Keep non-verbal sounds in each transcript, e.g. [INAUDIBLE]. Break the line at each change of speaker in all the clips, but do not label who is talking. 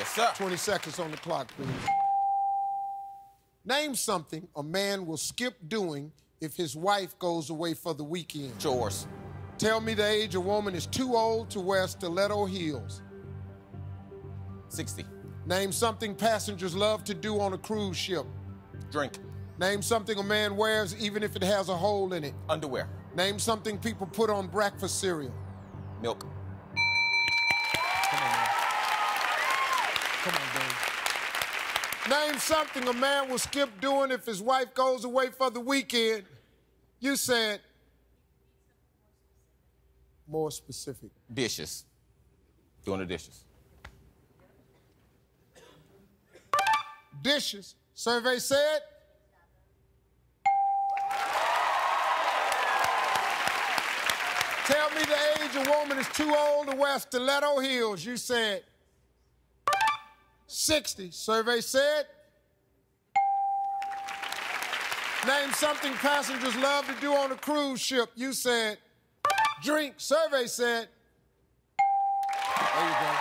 Yes, sir.
20 seconds on the clock, please. Name something a man will skip doing if his wife goes away for the weekend.
Chores.
Tell me the age a woman is too old to wear stiletto heels.
60.
Name something passengers love to do on a cruise ship.
Drink.
Name something a man wears even if it has a hole in it.
Underwear.
Name something people put on breakfast cereal.
Milk.
Come on, baby. Name something a man will skip doing if his wife goes away for the weekend. You said more specific.
Dishes. Doing the dishes.
Dishes. Survey said. Tell me the age a woman is too old to wear stiletto heels. You said 60. Survey said. Name something passengers love to do on a cruise ship. You said drink. Survey said. There you go.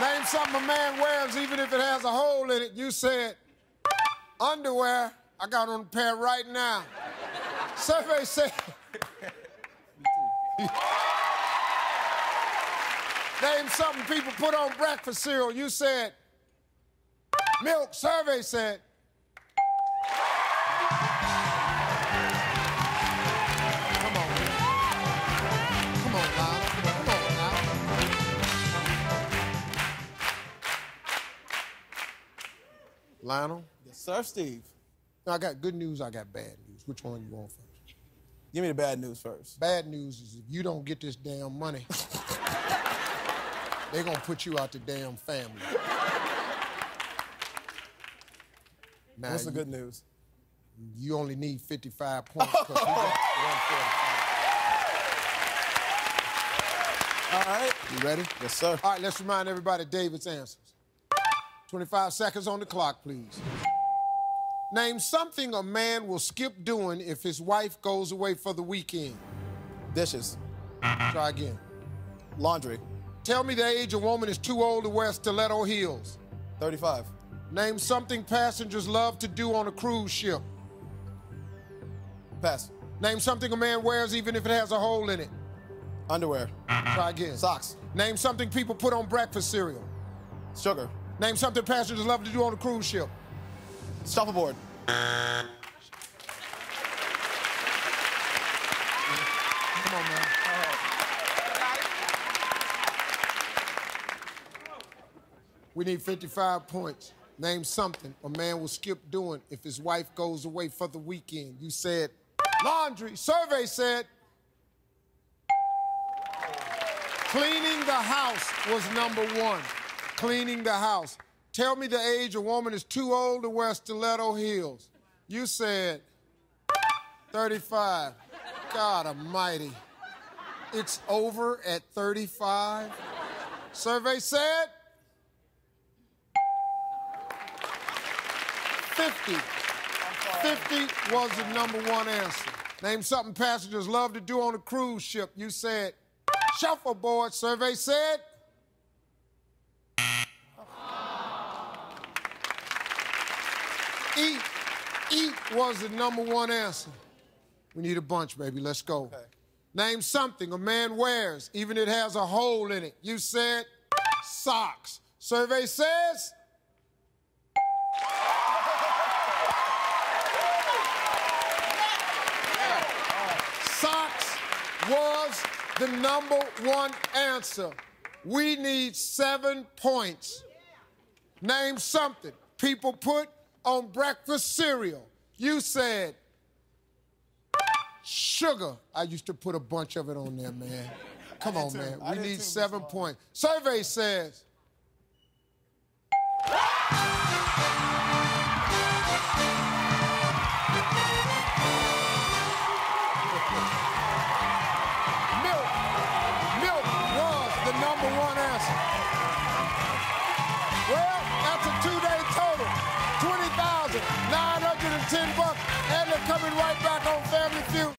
Name something a man wears even if it has a hole in it. You said underwear. I got on a pair right now. Survey said. [LAUGHS] Name something people put on breakfast cereal. You said milk. Survey said. Come on, man. Come on, Lionel. Come on now. Lionel,
Yes, sir, Steve.
I got good news. I got bad news. Which one you want first?
Give me the bad news first.
Bad news is if you don't get this damn money, [LAUGHS] they're gonna put you out the damn family. Now,
What's the
you,
good news?
You only need 55 points because we got [LAUGHS] 145.
All right.
You ready?
Yes, sir.
All right, let's remind everybody David's answers. 25 seconds on the clock, please. Name something a man will skip doing if his wife goes away for the weekend.
Dishes.
Try again.
Laundry.
Tell me the age a woman is too old to wear stiletto heels.
35.
Name something passengers love to do on a cruise ship.
Pass.
Name something a man wears even if it has a hole in it.
Underwear.
Try again.
Socks.
Name something people put on breakfast cereal.
Sugar.
Name something passengers love to do on a cruise ship.
Shuffleboard.
Come on, man. We need 55 points. Name something a man will skip doing if his wife goes away for the weekend. You said laundry. Survey said cleaning the house was number one. Cleaning the house. Tell me the age a woman is too old to wear stiletto heels. You said 35. God almighty. It's over at 35. Survey said 50. 50 was the number one answer. Name something passengers love to do on a cruise ship. You said shuffleboard. Survey said eat. Eat was the number one answer. We need a bunch, baby. Let's go.
Okay.
Name something a man wears, even if it has a hole in it. You said socks. Survey says. Socks was the number one answer. We need seven points. Name something people put on breakfast cereal. You said sugar. I used to put a bunch of it on there, man. Come on, man. We need seven points. Survey says. Coming right back on Family Feud.